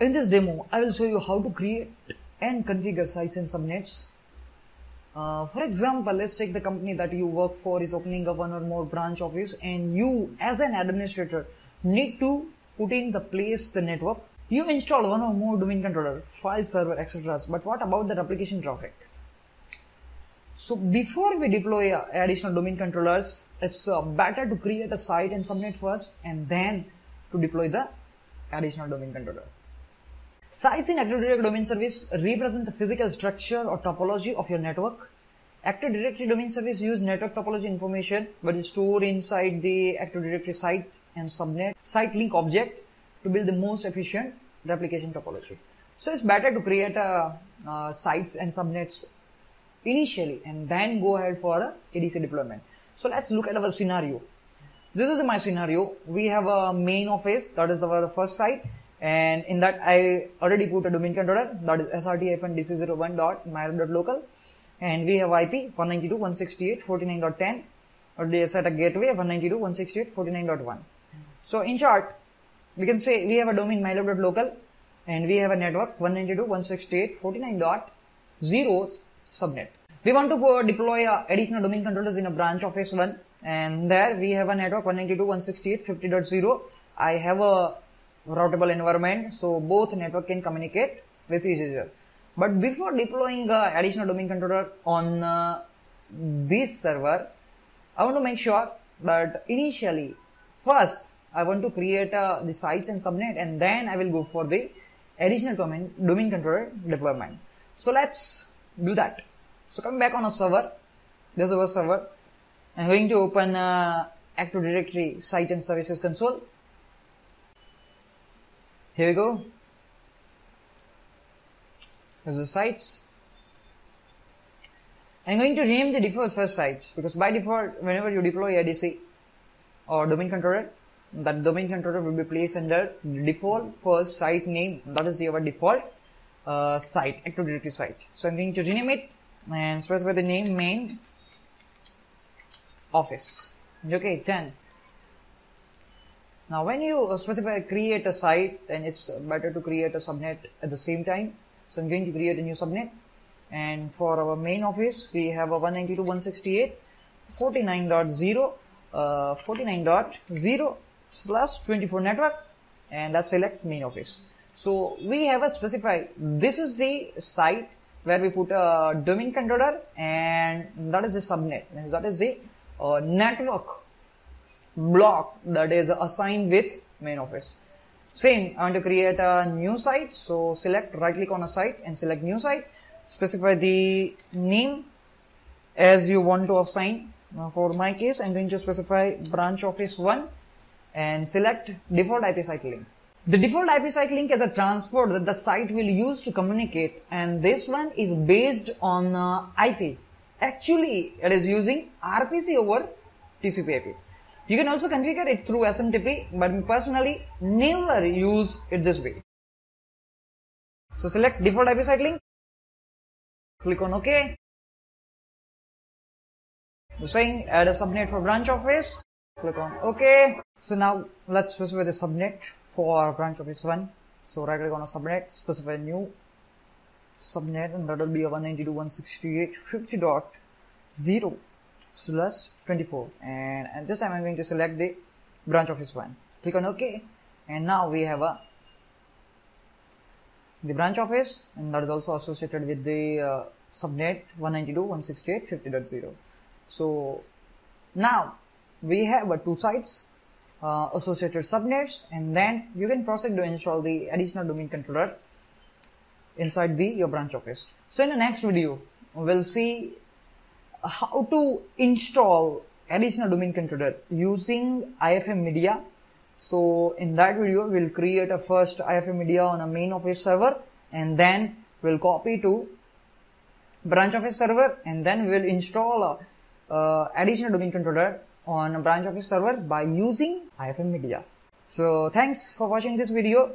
In this demo, I will show you how to create and configure sites and subnets. Uh, for example, let's take the company that you work for is opening a one or more branch office and you as an administrator need to put in the place the network. You install one or more domain controller, file server, etc. But what about the application traffic? So before we deploy additional domain controllers, it's uh, better to create a site and subnet first and then to deploy the additional domain controller. Sites in Active Directory Domain Service represent the physical structure or topology of your network. Active Directory Domain Service use network topology information but is stored inside the Active Directory site and subnet site link object to build the most efficient replication topology. So it's better to create a, uh, sites and subnets initially and then go ahead for a ADC deployment. So let's look at our scenario. This is my scenario. We have a main office that is our first site and in that I already put a domain controller that is srt-dc01.mylab.local and we have IP 192.168.49.10 or they set a gateway 192.168.49.1 so in short we can say we have a domain mylab.local and we have a network 192.168.49.0 subnet. We want to deploy additional domain controllers in a branch office 1 and there we have a network 192.168.50.0 I have a routable environment so both network can communicate with each other. But before deploying uh, additional domain controller on uh, this server I want to make sure that initially first I want to create uh, the sites and subnet and then I will go for the additional domain, domain controller deployment. So let's do that. So coming back on a server this is our server I'm going to open uh, Active Directory site and services console here we go. Here's the sites. I'm going to rename the default first site because by default, whenever you deploy ADC or domain controller, that domain controller will be placed under the default first site name. That is the our default uh, site, Active Directory site. So I'm going to rename it and specify the name main office. Okay, done. Now when you specify create a site then it's better to create a subnet at the same time. So I'm going to create a new subnet and for our main office we have a 192.168.49.0 uh, 49.0 slash 24 network and let's select main office. So we have a specify this is the site where we put a domain controller and that is the subnet that is the uh, network block that is assigned with main office. Same, I want to create a new site. So select right click on a site and select new site. Specify the name as you want to assign. Now for my case, I'm going to specify branch office 1 and select default IP site link. The default IP site link is a transport that the site will use to communicate and this one is based on uh, IP. Actually, it is using RPC over TCP IP. You can also configure it through SMTP, but personally never use it this way. So select default IP link, click on OK. The saying add a subnet for branch office, click on OK. So now let's specify the subnet for branch office 1. So right click on a subnet, specify new subnet and that will be a 192.168.50.0 slash 24 and time I'm going to select the branch office one. Click on OK. And now we have a the branch office. And that is also associated with the uh, subnet 192.168.50.0 so now we have uh, two sites uh, associated subnets. And then you can proceed to install the additional domain controller inside the your branch office. So in the next video we'll see how to install additional domain controller using IFM media. So in that video, we'll create a first IFM media on a main office server and then we'll copy to branch office server and then we'll install a, uh, additional domain controller on a branch office server by using IFM media. So thanks for watching this video.